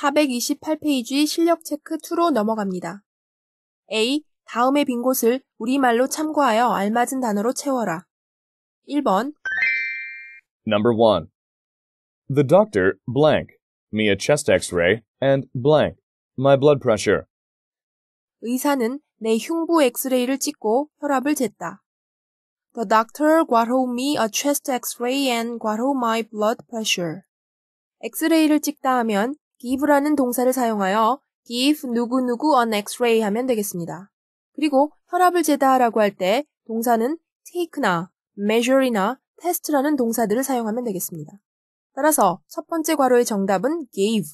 428페이지 실력 체크 2로 넘어갑니다. A. 다음의 빈 곳을 우리말로 참고하여 알맞은 단어로 채워라. 1번 Number 1. The doctor, blank, me a chest x-ray, and blank, my blood pressure. 의사는 내 흉부 엑스레이를 찍고 혈압을 쟀다. The doctor got me a chest x-ray and got my blood pressure. 엑스레이를 찍다 하면 give라는 동사를 사용하여 give 누구누구 an x-ray 하면 되겠습니다. 그리고 혈압을 재다 라고 할 때 동사는 take나 measure이나 test라는 동사들을 사용하면 되겠습니다. 따라서 첫 번째 괄호의 정답은 gave,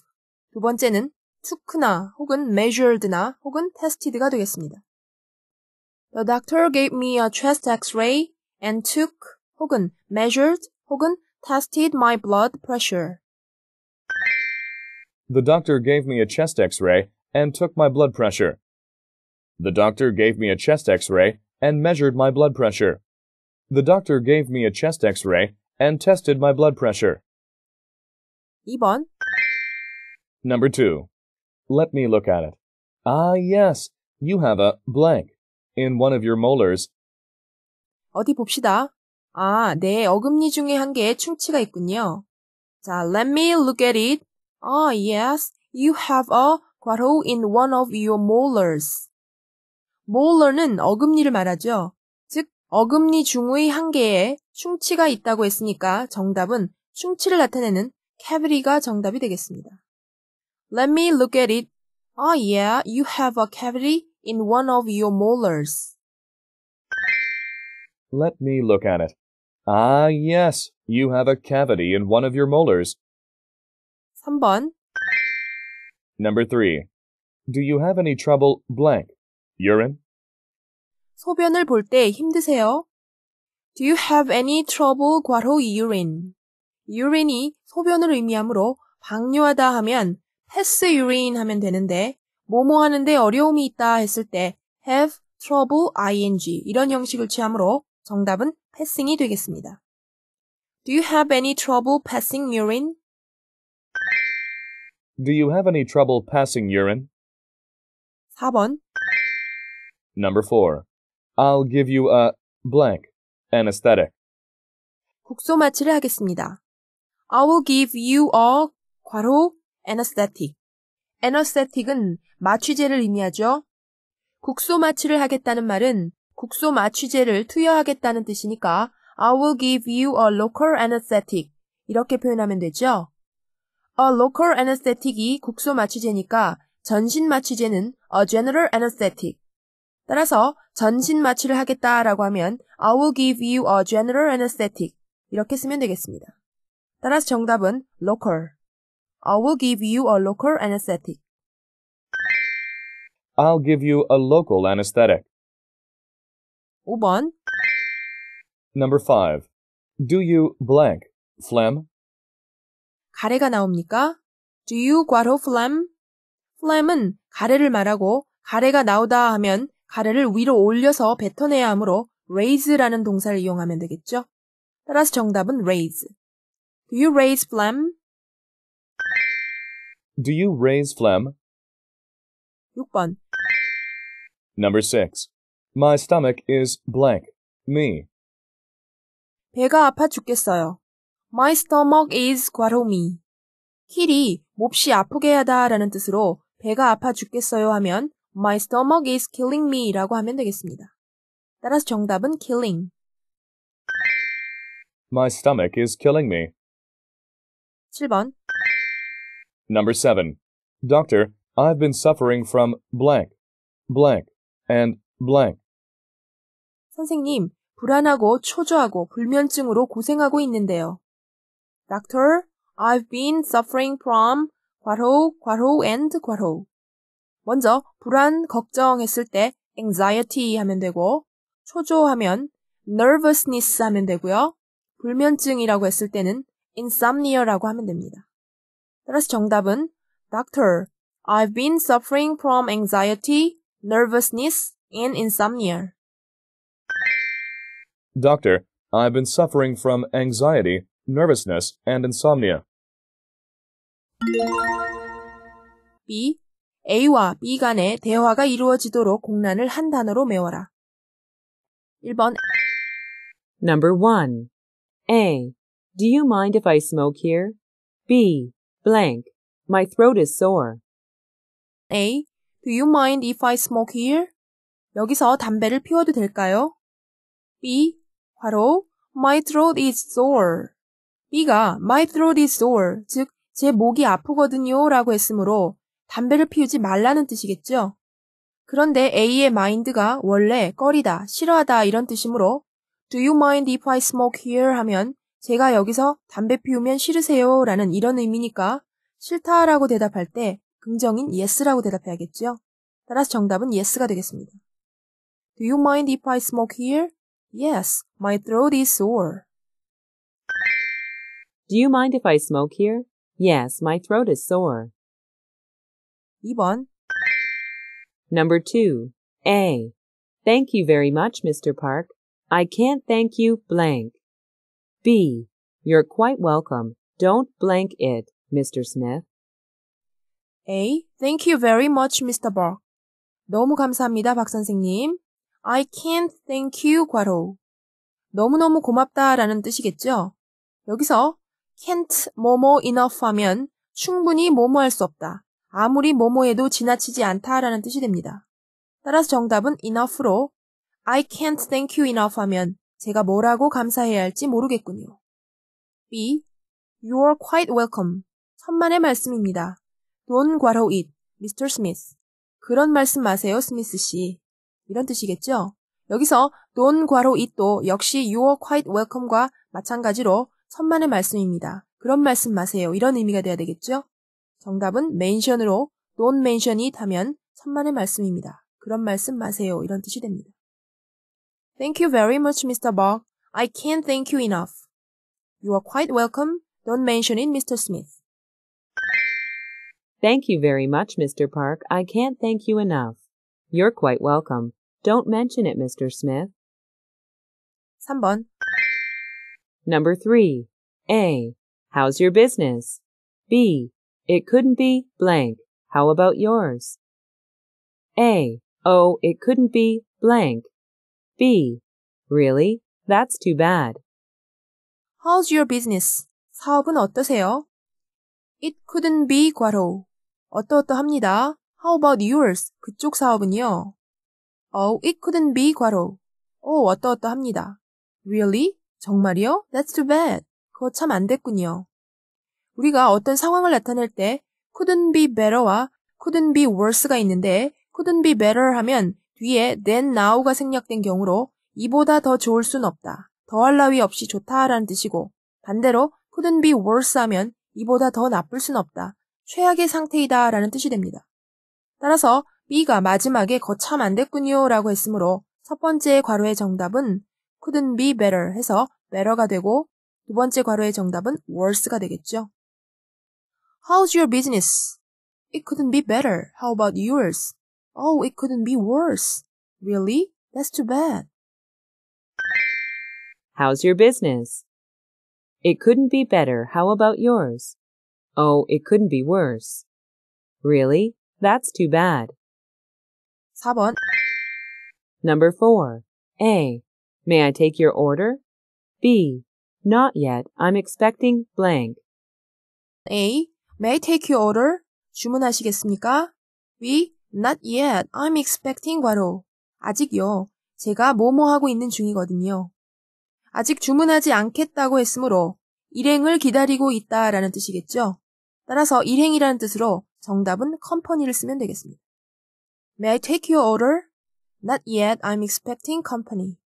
두 번째는 took나 혹은 measured나 혹은 tested가 되겠습니다. The doctor gave me a chest x-ray and took 혹은 measured 혹은 tested my blood pressure. The doctor gave me a chest x-ray and took my blood pressure. The doctor gave me a chest x-ray and measured my blood pressure. The doctor gave me a chest x-ray and tested my blood pressure. 2번 Number 2. Let me look at it. Ah, yes, you have a blank in one of your molars. 어디 봅시다. 아, 네, 어금니 중에 한 개에 충치가 있군요. 자, let me look at it. Ah, yes, you have a 괄호 in one of your molars. molar는 어금니를 말하죠. 즉, 어금니 중의 한 개에 충치가 있다고 했으니까 정답은 충치를 나타내는 cavity가 정답이 되겠습니다. Let me look at it. Ah, yeah, you have a cavity in one of your molars. Let me look at it. Ah, yes, you have a cavity in one of your molars. 3번. Number 3. Do you have any trouble blank? Urine? 소변을 볼 때 힘드세요? Do you have any trouble 괄호 urine? urine이 소변을 의미하므로 방뇨하다 하면 pass urine 하면 되는데 뭐뭐 하는데 어려움이 있다 했을 때 have trouble ing 이런 형식을 취하므로 정답은 passing이 되겠습니다. Do you have any trouble passing urine? Do you have any trouble passing urine? 4번. Number 4. I'll give you a blank anesthetic. 국소 마취를 하겠습니다. I will give you a 괄호 anesthetic. anesthetic은 마취제를 의미하죠. 국소 마취를 하겠다는 말은 국소 마취제를 투여하겠다는 뜻이니까 I will give you a local anesthetic 이렇게 표현하면 되죠. A local anesthetic이 국소 마취제니까 전신 마취제는 a general anesthetic. 따라서 전신 마취를 하겠다라고 하면 I will give you a general anesthetic 이렇게 쓰면 되겠습니다. 따라서 정답은 local. I will give you a local anesthetic. I'll give you a local anesthetic. 5번. Number 5. Do you blank phlegm? 가래가 나옵니까? Do you 괄호 phlegm? phlegm은 가래를 말하고 가래가 나오다 하면 가래를 위로 올려서 뱉어내야 하므로 raise라는 동사를 이용하면 되겠죠? 따라서 정답은 raise. Do you raise phlegm? Do you raise phlegm? 6번. Number 6. My stomach is blank. Me. 배가 아파 죽겠어요. My stomach is me. 킬이 몹시 아프게 하다 라는 뜻으로 배가 아파 죽겠어요 하면 My stomach is killing me 라고 하면 되겠습니다. 따라서 정답은 killing. My stomach is killing me. 7번. Number 7. Doctor, I've been suffering from blank, blank, and blank. 선생님, 불안하고 초조하고 불면증으로 고생하고 있는데요. Doctor, I've been suffering from 괄호, 괄호, and 괄호. 먼저 불안, 걱정했을 때 anxiety 하면 되고 초조하면 nervousness 하면 되고요. 불면증이라고 했을 때는 insomnia라고 하면 됩니다. 따라서 정답은 Doctor, I've been suffering from anxiety, nervousness, and insomnia. Doctor, I've been suffering from anxiety, nervousness, and insomnia. B. A와 B 간의 대화가 이루어지도록 공란을 한 단어로 메워라. 1번 Number 1. A. Do you mind if I smoke here? B. Blank. My throat is sore. A. Do you mind if I smoke here? 여기서 담배를 피워도 될까요? B. 괄호 My throat is sore. B가 My throat is sore, 즉 제 목이 아프거든요 라고 했으므로 담배를 피우지 말라는 뜻이겠죠? 그런데 A의 mind가 원래 꺼리다, 싫어하다 이런 뜻이므로 Do you mind if I smoke here 하면 제가 여기서 담배 피우면 싫으세요 라는 이런 의미니까 싫다 라고 대답할 때 긍정인 yes라고 대답해야겠죠? 따라서 정답은 yes가 되겠습니다. Do you mind if I smoke here? Yes, my throat is sore. Do you mind if I smoke here? Yes, my throat is sore. 2번 Number 2. A. Thank you very much, Mr. Park. I can't thank you blank. B. You're quite welcome. Don't blank it, Mr. Smith. A. Thank you very much, Mr. Bark. 너무 감사합니다, 박 선생님. I can't thank you, 괄호. 너무너무 고맙다라는 뜻이겠죠? 여기서 can't 뭐뭐 enough 하면 충분히 뭐뭐 할 수 없다. 아무리 뭐뭐 해도 지나치지 않다라는 뜻이 됩니다. 따라서 정답은 enough로 I can't thank you enough 하면 제가 뭐라고 감사해야 할지 모르겠군요. B. You're quite welcome. 천만의 말씀입니다. Don't 괄호 it, Mr. Smith. 그런 말씀 마세요, 스미스 씨. 이런 뜻이겠죠? 여기서 don't 괄호 it도 역시 you're quite welcome과 마찬가지로 천만의 말씀입니다. 그런 말씀 마세요. 이런 의미가 돼야 되겠죠? 정답은 mention으로 don't mention it 하면 천만의 말씀입니다. 그런 말씀 마세요. 이런 뜻이 됩니다. Thank you very much, Mr. Bark. I can't thank you enough. You are quite welcome. Don't mention it, Mr. Smith. Thank you very much, Mr. Park. I can't thank you enough. You're quite welcome. Don't mention it, Mr. Smith. 3번 Number 3. A. How's your business? B. It couldn't be blank. How about yours? A. Oh, it couldn't be blank. B. Really? That's too bad. How's your business? 사업은 어떠세요? It couldn't be 괄호. 어떠어떠합니다. How about yours? 그쪽 사업은요? Oh, it couldn't be 괄호. 오, 어떠어떠합니다. Really? 정말이요? That's too bad. 그거 참 안 됐군요. 우리가 어떤 상황을 나타낼 때 couldn't be better와 couldn't be worse가 있는데 couldn't be better 하면 뒤에 than now가 생략된 경우로 이보다 더 좋을 순 없다. 더할 나위 없이 좋다라는 뜻이고 반대로 couldn't be worse 하면 이보다 더 나쁠 순 없다. 최악의 상태이다 라는 뜻이 됩니다. 따라서 B가 마지막에 거참 안 됐군요 라고 했으므로 첫 번째 괄호의 정답은 couldn't be better 해서 better가 되고 두 번째 괄호의 정답은 worse가 되겠죠. How's your business? It couldn't be better. How about yours? Oh, it couldn't be worse. Really? That's too bad. How's your business? It couldn't be better. How about yours? Oh, it couldn't be worse. Really? That's too bad. 4번 Number 4. A. May I take your order? B. Not yet. I'm expecting blank. A. May I take your order? 주문하시겠습니까? B. Not yet. I'm expecting 괄호. 아직요. 제가 뭐뭐 하고 있는 중이거든요. 아직 주문하지 않겠다고 했으므로 일행을 기다리고 있다라는 뜻이겠죠. 따라서 일행이라는 뜻으로 정답은 company를 쓰면 되겠습니다. May I take your order? Not yet. I'm expecting company.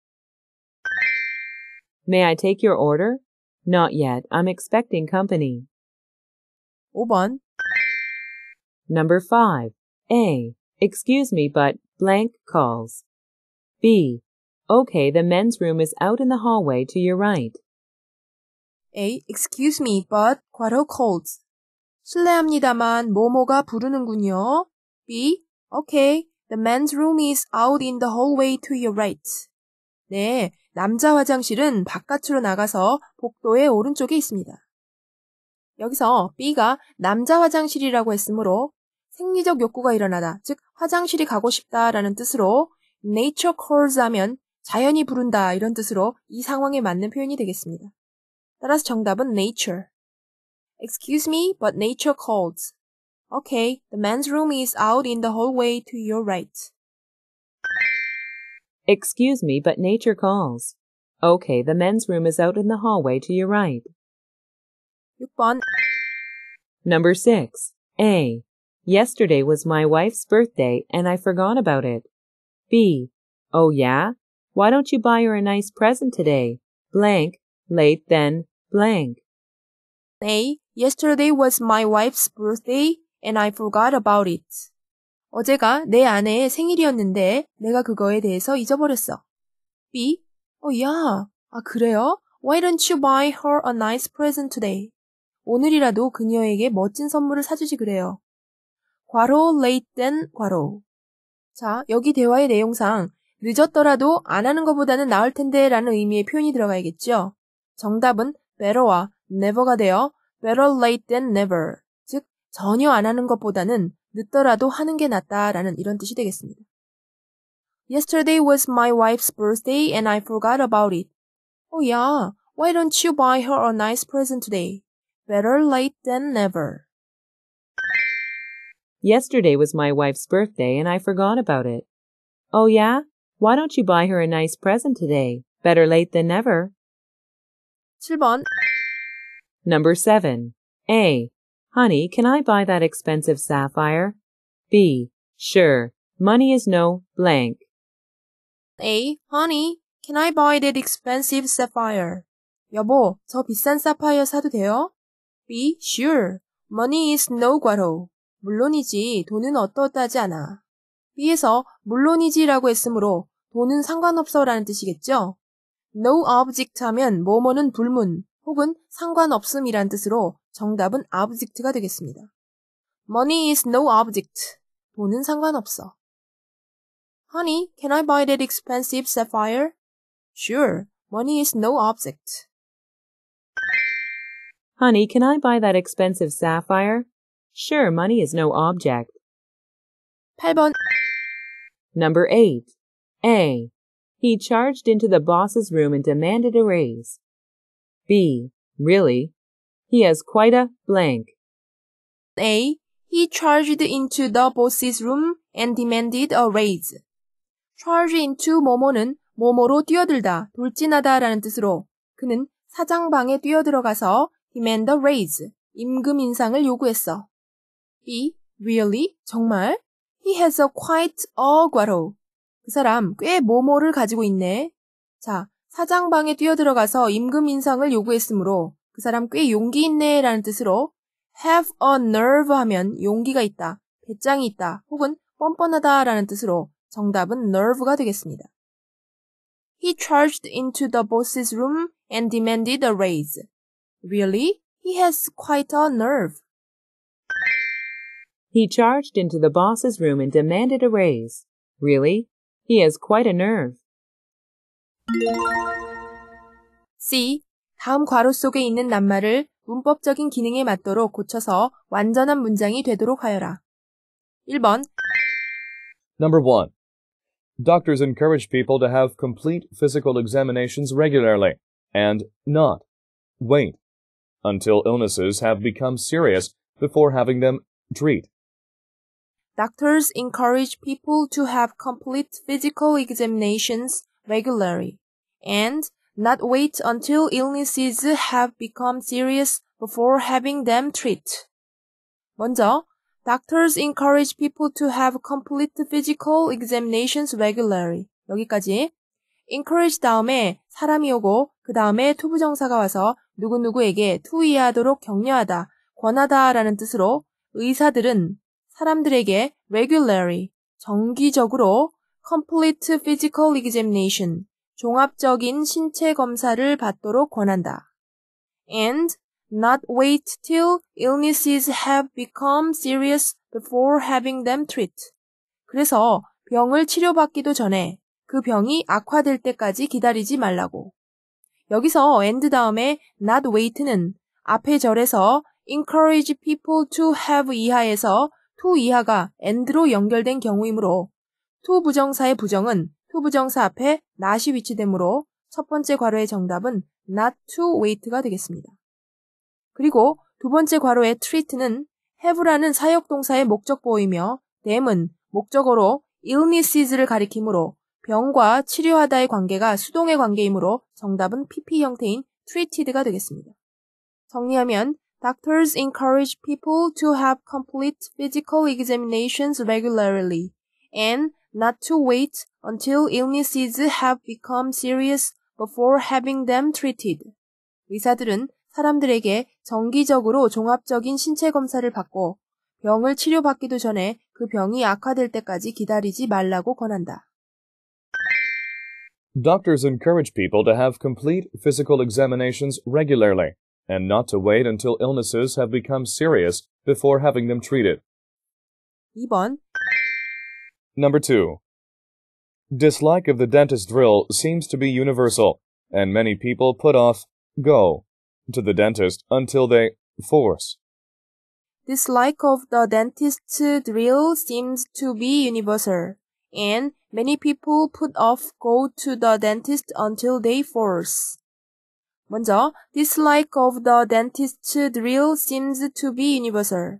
May I take your order? Not yet. I'm expecting company. 5번 Number 5. A. Excuse me, but blank calls. B. Okay, the men's room is out in the hallway to your right. A. Excuse me, but 괄호 calls. 실례합니다만 모모가 부르는군요. B. Okay, the men's room is out in the hallway to your right. 네, 남자 화장실은 바깥으로 나가서 복도의 오른쪽에 있습니다. 여기서 B가 남자 화장실이라고 했으므로 생리적 욕구가 일어나다, 즉 화장실이 가고 싶다라는 뜻으로 nature calls 하면 자연이 부른다 이런 뜻으로 이 상황에 맞는 표현이 되겠습니다. 따라서 정답은 nature. Excuse me, but nature calls. Okay, the men's room is out in the hallway to your right. Excuse me, but nature calls. Okay, the men's room is out in the hallway to your right. 6번 Number 6. A. Yesterday was my wife's birthday and I forgot about it. B. Oh yeah? Why don't you buy her a nice present today? Blank, late then, blank. A. Yesterday was my wife's birthday and I forgot about it. 어제가 내 아내의 생일이었는데 내가 그거에 대해서 잊어버렸어. B. 어, 야. 아, 그래요? Why don't you buy her a nice present today? 오늘이라도 그녀에게 멋진 선물을 사주지 그래요. 괄호 late then 괄호. 자, 여기 대화의 내용상 늦었더라도 안 하는 것보다는 나을 텐데 라는 의미의 표현이 들어가야겠죠. 정답은 better와 never가 되어 better late than never. 즉, 전혀 안 하는 것보다는 늦더라도 하는 게 낫다라는 이런 뜻이 되겠습니다. Yesterday was my wife's birthday and I forgot about it. Oh yeah, why don't you buy her a nice present today? Better late than never. Yesterday was my wife's birthday and I forgot about it. Oh yeah? Why don't you buy her a nice present today? Better late than never. 7번 Number 7. A. Honey, can I buy that expensive sapphire? B. Sure. Money is no blank. A. Honey, can I buy that expensive sapphire? 여보, 저 비싼 사파이어 사도 돼요? B. Sure. Money is no 괄호. 물론이지, 돈은 어떠어떠하지 않아. B에서 물론이지라고 했으므로 돈은 상관없어라는 뜻이겠죠? No object 하면 뭐뭐는 불문 혹은 상관없음이란 뜻으로 정답은 object가 되겠습니다. Money is no object. 돈은 상관없어. Honey, can I buy that expensive sapphire? Sure, money is no object. Honey, can I buy that expensive sapphire? Sure, money is no object. 8번 Number 8. A. He charged into the boss's room and demanded a raise. B. Really? He has quite a blank. A. He charged into the boss's room and demanded a raise. charge into 뭐뭐는 뭐뭐로 뛰어들다, 돌진하다 라는 뜻으로 그는 사장 방에 뛰어들어가서 demand a raise, 임금 인상을 요구했어. B. Really? 정말? He has a quite a 괄호. 그 사람 꽤 뭐뭐를 가지고 있네. 자, 사장 방에 뛰어들어가서 임금 인상을 요구했으므로 그 사람 꽤 용기 있네 라는 뜻으로 have a nerve 하면 용기가 있다, 배짱이 있다, 혹은 뻔뻔하다 라는 뜻으로 정답은 nerve가 되겠습니다. He charged into the boss's room and demanded a raise. Really? He has quite a nerve. He charged into the boss's room and demanded a raise. Really? He has quite a nerve. C. 다음 괄호 속에 있는 낱말을 문법적인 기능에 맞도록 고쳐서 완전한 문장이 되도록 하여라. 1번 Number 1. Doctors encourage people to have complete physical examinations regularly and not wait until illnesses have become serious before having them treat. Doctors encourage people to have complete physical examinations regularly and not wait until illnesses have become serious before having them treat. 먼저, doctors encourage people to have complete physical examinations regularly. 여기까지. encourage 다음에 사람이 오고 그 다음에 투부정사가 와서 누구누구에게 투이하도록 격려하다, 권하다 라는 뜻으로 의사들은 사람들에게 regularly, 정기적으로 complete physical examination, 종합적인 신체 검사를 받도록 권한다. and not wait till illnesses have become serious before having them treat. 그래서 병을 치료받기도 전에 그 병이 악화될 때까지 기다리지 말라고. 여기서 and 다음에 not wait는 앞의 절에서 encourage people to have 이하에서 to 이하가 and로 연결된 경우이므로 to 부정사의 부정은 to 부정사 앞에 not이 위치되므로 첫 번째 괄호의 정답은 not to wait가 되겠습니다. 그리고 두 번째 괄호의 treat는 have라는 사역동사의 목적보이며 dam은 목적어로 illnesses를 가리키므로 병과 치료하다의 관계가 수동의 관계이므로 정답은 PP 형태인 treated가 되겠습니다. 정리하면 Doctors encourage people to have complete physical examinations regularly and not to wait until illnesses have become serious before having them treated. 의사들은 사람들에게 정기적으로 종합적인 신체 검사를 받고 병을 치료받기도 전에 그 병이 악화될 때까지 기다리지 말라고 권한다. Doctors encourage people to have complete physical examinations regularly and not to wait until illnesses have become serious before having them treated. 2번 Number 2. Dislike of the dentist drill seems to be universal, and many people put off go to the dentist until they force. Dislike of the dentist's drill seems to be universal, and many people put off go to the dentist until they force. 먼저, dislike of the dentist's drill seems to be universal.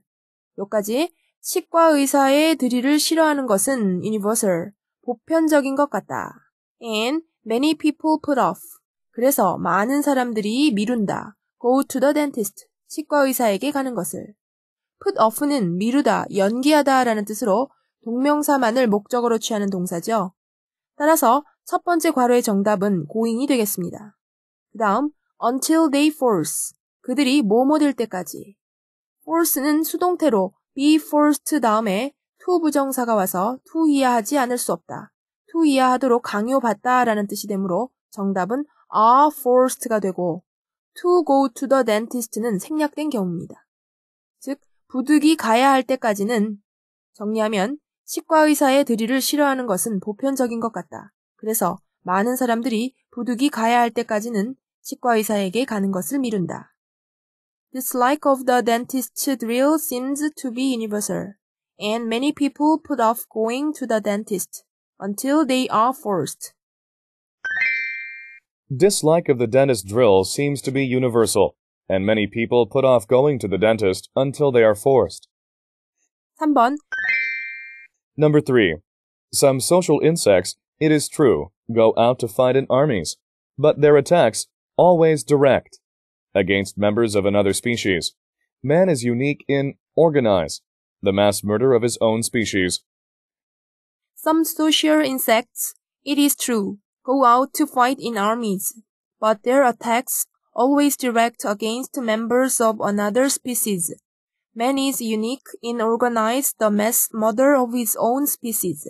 여기까지 치과 의사의 드릴을 싫어하는 것은 universal, 보편적인 것 같다. And many people put off. 그래서 많은 사람들이 미룬다. go to the dentist. 치과 의사에게 가는 것을. put off는 미루다, 연기하다 라는 뜻으로 동명사만을 목적으로 취하는 동사죠. 따라서 첫 번째 괄호의 정답은 고잉이 되겠습니다. 그 다음 until they force 그들이 뭐뭐 될 때까지 force는 수동태로 be forced 다음에 to 부정사가 와서 to 이하하지 않을 수 없다. to 이하하도록 강요받다 라는 뜻이 되므로 정답은 are forced가 되고 to go to the dentist는 생략된 경우입니다. 즉 부득이 가야 할 때까지는 정리하면 치과 의사의 드릴을 싫어하는 것은 보편적인 것 같다. 그래서 많은 사람들이 부득이 가야 할 때까지는 치과 의사에게 가는 것을 미룬다. Dislike of the dentist's drill seems to be universal, and many people put off going to the dentist until they are forced. Dislike of the dentist drill seems to be universal, and many people put off going to the dentist until they are forced. 3번 Number 3. Some social insects, it is true, go out to fight in armies, but their attacks always direct against members of another species. Man is unique in organize, the mass murder of his own species. Some social insects, it is true, go out to fight in armies, but their attacks always direct against members of another species. Man is unique in organize the mass murder of his own species.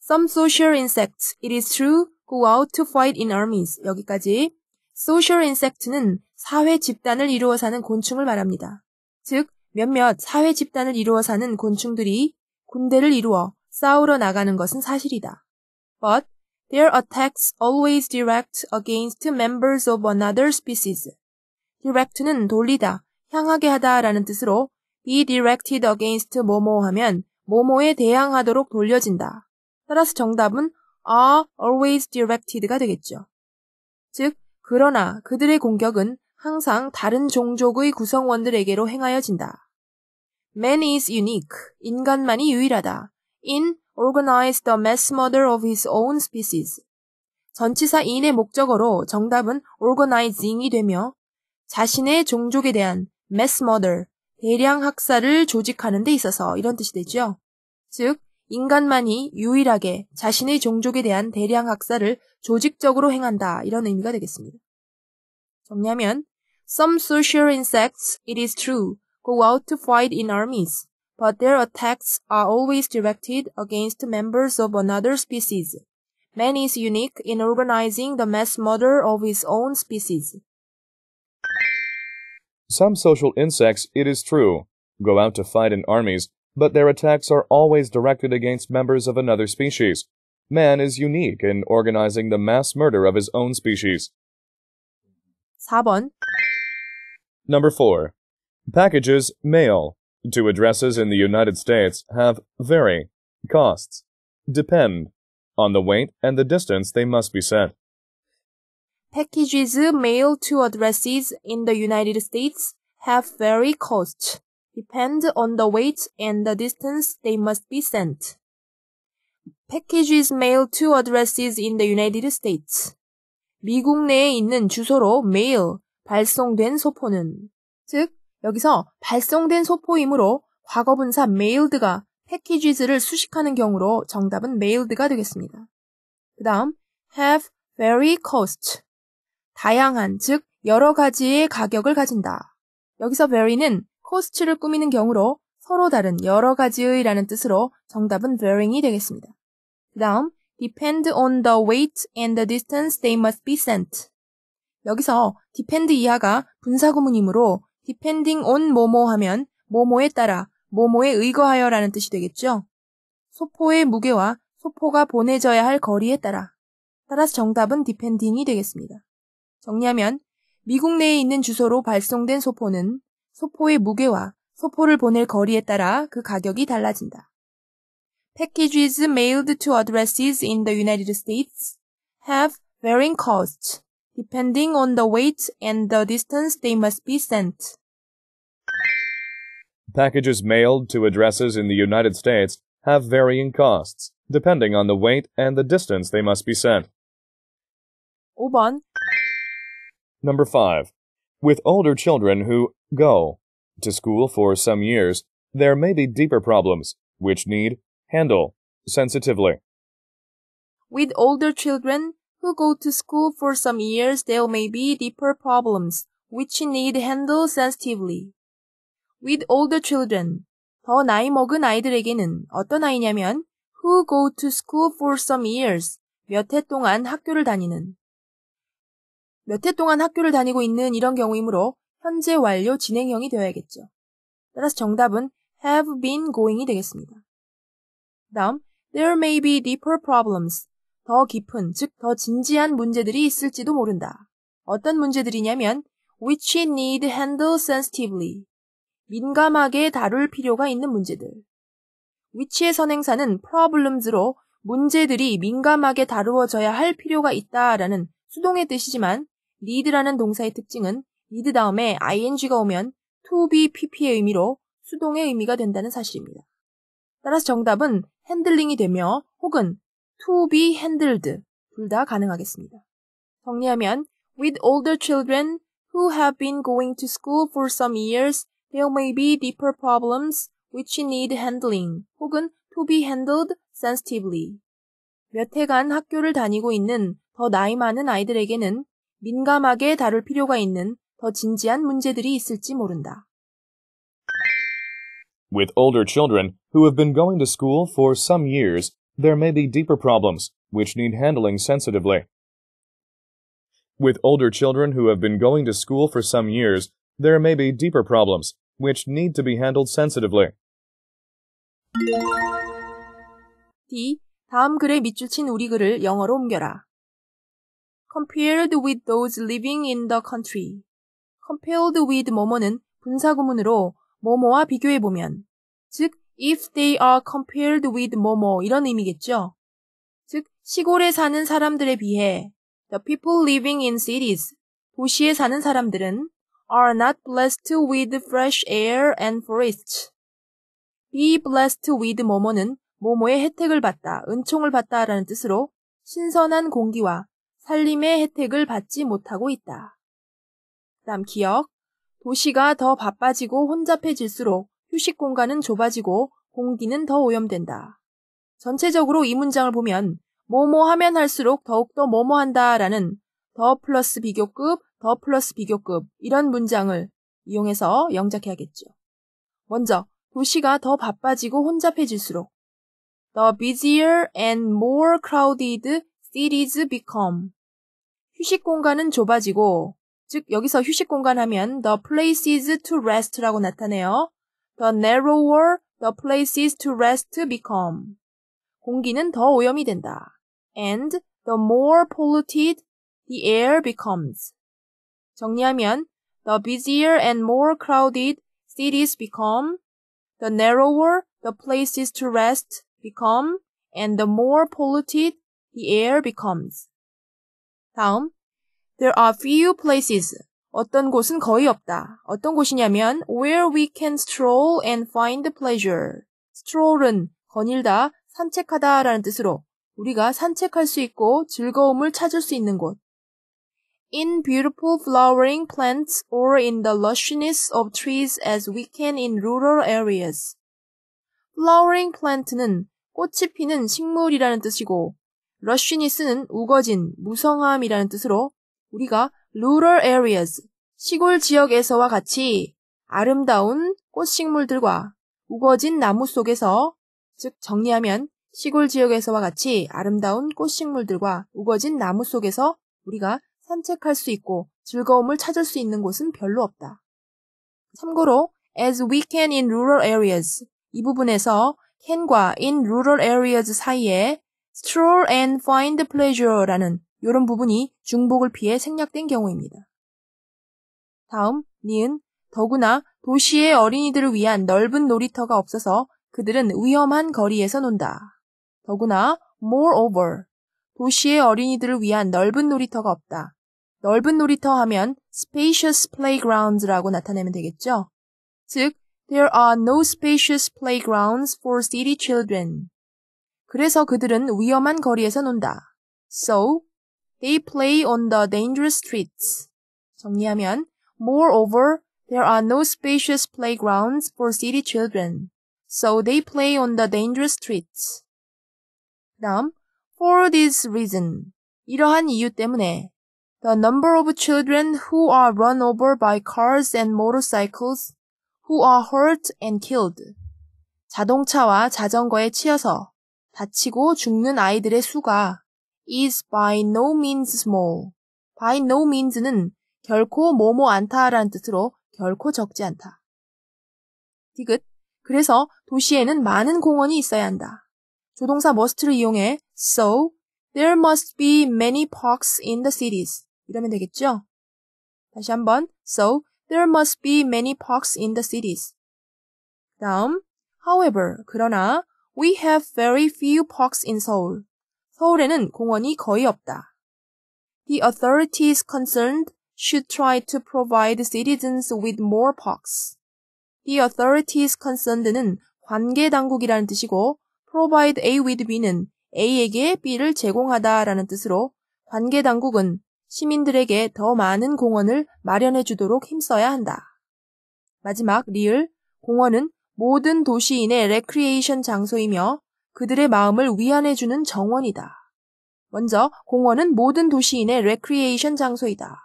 Some social insects, it is true, go out to fight in armies. 여기까지. Social insect는 사회 집단을 이루어 사는 곤충을 말합니다. 즉, 몇몇 사회 집단을 이루어 사는 곤충들이 군대를 이루어 싸우러 나가는 것은 사실이다. But their attacks always direct against members of another species. direct는 돌리다, 향하게 하다 라는 뜻으로 be directed against 뭐뭐 하면 뭐뭐에 대항하도록 돌려진다. 따라서 정답은 are always directed가 되겠죠. 즉, 그러나 그들의 공격은 항상 다른 종족의 구성원들에게로 행하여진다. Man is unique. 인간만이 유일하다. In organize the mass murder of his own species. 전치사 in의 목적어로 정답은 organizing이 되며 자신의 종족에 대한 mass murder, 대량 학살을 조직하는 데 있어서 이런 뜻이 되죠. 즉, 인간만이 유일하게 자신의 종족에 대한 대량 학살을 조직적으로 행한다. 이런 의미가 되겠습니다. 정리하면 Some social insects, it is true, go out to fight in armies, but their attacks are always directed against members of another species. Man is unique in organizing the mass murder of his own species. Some social insects, it is true, go out to fight in armies, but their attacks are always directed against members of another species. Man is unique in organizing the mass murder of his own species. 4번 Number 4. Packages, mail, to addresses in the United States have vary, costs, depend on the weight and the distance they must be sent. Packages mailed to addresses in the United States have vary costs, depend on the weight and the distance they must be sent. Packages mailed to addresses in the United States. 미국 내에 있는 주소로 메일, 발송된 소포는 즉 여기서 발송된 소포이므로 과거분사 mailed가 packages를 수식하는 경우로 정답은 mailed가 되겠습니다. 그 다음 have vary cost 다양한 즉 여러 가지의 가격을 가진다. 여기서 vary는 cost를 꾸미는 경우로 서로 다른 여러 가지의 라는 뜻으로 정답은 varying이 되겠습니다. 그 다음 depend on the weight and the distance they must be sent. 여기서 depend 이하가 분사구문이므로 depending on 뭐뭐 하면 뭐뭐에 따라 뭐뭐에 의거하여 라는 뜻이 되겠죠. 소포의 무게와 소포가 보내져야 할 거리에 따라. 따라서 정답은 depending이 되겠습니다. 정리하면 미국 내에 있는 주소로 발송된 소포는 소포의 무게와 소포를 보낼 거리에 따라 그 가격이 달라진다. Packages mailed to addresses in the United States have varying costs depending on the weight and the distance they must be sent. Packages mailed to addresses in the United States have varying costs, depending on the weight and the distance they must be sent. 5번 Number 5. With older children who go to school for some years, there may be deeper problems which need handle sensitively. With older children who go to school for some years, there may be deeper problems which need handle sensitively. With older children, 더 나이 먹은 아이들에게는 어떤 아이냐면 who go to school for some years, 몇 해 동안 학교를 다니는 몇 해 동안 학교를 다니고 있는 이런 경우이므로 현재 완료 진행형이 되어야겠죠. 따라서 정답은 have been going이 되겠습니다. 다음, there may be deeper problems. 더 깊은, 즉 더 진지한 문제들이 있을지도 모른다. 어떤 문제들이냐면 which need handle sensitively. 민감하게 다룰 필요가 있는 문제들. which의 선행사는 problems로 문제들이 민감하게 다루어져야 할 필요가 있다라는 수동의 뜻이지만 need라는 동사의 특징은 need 다음에 ing가 오면 to be pp의 의미로 수동의 의미가 된다는 사실입니다. 따라서 정답은 핸들링이 되며 혹은 to be handled 둘 다 가능하겠습니다. 정리하면 with older children who have been going to school for some years, there may be deeper problems which need handling 혹은 to be handled sensitively. 몇 해간 학교를 다니고 있는 더 나이 많은 아이들에게는 민감하게 다룰 필요가 있는 더 진지한 문제들이 있을지 모른다. With older children who have been going to school for some years, there may be deeper problems which need handling sensitively. With older children who have been going to school for some years, there may be deeper problems which need to be handled sensitively. D. 다음 글에 밑줄 친 우리 글을 영어로 옮겨라. Compared with those living in the country. Compared with 뭐뭐는 분사구문으로 뭐뭐와 비교해보면 즉 if they are compared with 뭐뭐 이런 의미겠죠. 즉 시골에 사는 사람들에 비해 the people living in cities 도시에 사는 사람들은 are not blessed with fresh air and forests. be blessed with 뭐뭐는 뭐뭐의 혜택을 받다, 은총을 받다라는 뜻으로 신선한 공기와 살림의 혜택을 받지 못하고 있다. 다음 기억. 도시가 더 바빠지고 혼잡해질수록 휴식 공간은 좁아지고 공기는 더 오염된다. 전체적으로 이 문장을 보면 뭐뭐 하면 할수록 더욱더 뭐뭐 한다라는 더 플러스 비교급, 더 플러스 비교급 이런 문장을 이용해서 영작해야겠죠. 먼저 도시가 더 바빠지고 혼잡해질수록 The busier and more crowded cities become 휴식 공간은 좁아지고 즉 여기서 휴식 공간 하면 the places to rest라고 나타내요. The narrower the places to rest become. 공기는 더 오염이 된다. And the more polluted the air becomes. 정리하면 the busier and more crowded cities become the narrower the places to rest become and the more polluted the air becomes. 다음, there are few places. 어떤 곳은 거의 없다. 어떤 곳이냐면 where we can stroll and find pleasure. stroll은 거닐다, 산책하다 라는 뜻으로 우리가 산책할 수 있고 즐거움을 찾을 수 있는 곳. In beautiful flowering plants or in the lushness of trees as we can in rural areas. flowering plant는 꽃이 피는 식물이라는 뜻이고 lushness는 우거진, 무성함이라는 뜻으로 우리가 rural areas, 시골 지역에서와 같이 아름다운 꽃식물들과 우거진 나무 속에서 즉 정리하면 시골 지역에서와 같이 아름다운 꽃식물들과 우거진 나무 속에서 우리가 산책할 수 있고 즐거움을 찾을 수 있는 곳은 별로 없다. 참고로 as we can in rural areas 이 부분에서 can과 in rural areas 사이에 stroll and find pleasure라는 이런 부분이 중복을 피해 생략된 경우입니다. 다음, 니은 더구나 도시의 어린이들을 위한 넓은 놀이터가 없어서 그들은 위험한 거리에서 논다. 더구나 moreover 도시의 어린이들을 위한 넓은 놀이터가 없다. 넓은 놀이터 하면 spacious playgrounds라고 나타내면 되겠죠. 즉, there are no spacious playgrounds for city children. 그래서 그들은 위험한 거리에서 논다. So, they play on the dangerous streets. 정리하면, moreover, there are no spacious playgrounds for city children. So they play on the dangerous streets. 다음, for this reason. 이러한 이유 때문에 the number of children who are run over by cars and motorcycles who are hurt and killed. 자동차와 자전거에 치여서 다치고 죽는 아이들의 수가 is by no means small. by no means는 결코 뭐뭐 않다라는 뜻으로 결코 적지 않다. 디귿. 그래서 도시에는 많은 공원이 있어야 한다. 조동사 must를 이용해 so there must be many parks in the cities 이러면 되겠죠? 다시 한번 so there must be many parks in the cities. 다음 however 그러나 we have very few parks in Seoul. 서울에는 공원이 거의 없다. The authorities concerned should try to provide citizens with more parks. The authorities concerned는 관계 당국이라는 뜻이고 provide A with B는 A에게 B를 제공하다라는 뜻으로 관계 당국은 시민들에게 더 많은 공원을 마련해 주도록 힘써야 한다. 마지막 리을 공원은 모든 도시인의 레크리에이션 장소이며 그들의 마음을 위안해 주는 정원이다. 먼저 공원은 모든 도시인의 레크리에이션 장소이다.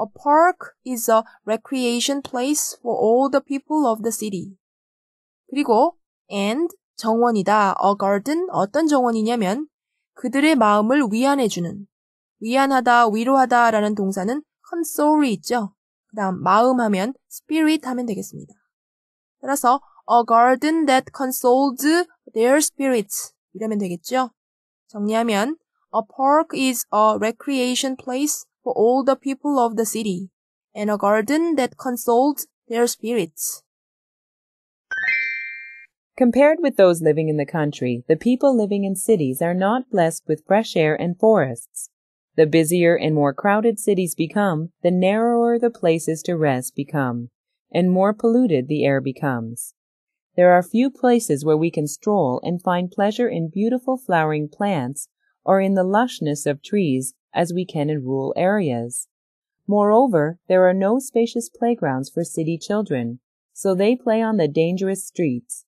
A park is a recreation place for all the people of the city. 그리고 and 정원이다. A garden 어떤 정원이냐면 그들의 마음을 위안해주는 위안하다, 위로하다 라는 동사는 console이 있죠. 그 다음 마음 하면 spirit 하면 되겠습니다. 따라서 a garden that consoles their spirits 이러면 되겠죠. 정리하면 a park is a recreation place for all the people of the city, and a garden that consoles their spirits. Compared with those living in the country, the people living in cities are not blessed with fresh air and forests. The busier and more crowded cities become, the narrower the places to rest become, and more polluted the air becomes. There are few places where we can stroll and find pleasure in beautiful flowering plants or in the lushness of trees as we can in rural areas. Moreover, there are no spacious playgrounds for city children, so they play on the dangerous streets.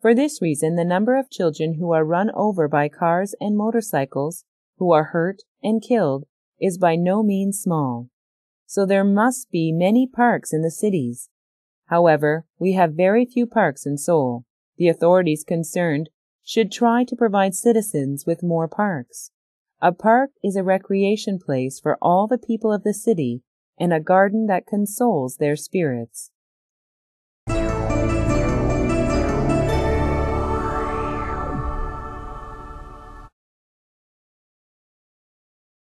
For this reason, the number of children who are run over by cars and motorcycles, who are hurt and killed, is by no means small. So there must be many parks in the cities. However, we have very few parks in Seoul. The authorities concerned should try to provide citizens with more parks. A park is a recreation place for all the people of the city and a garden that consoles their spirits.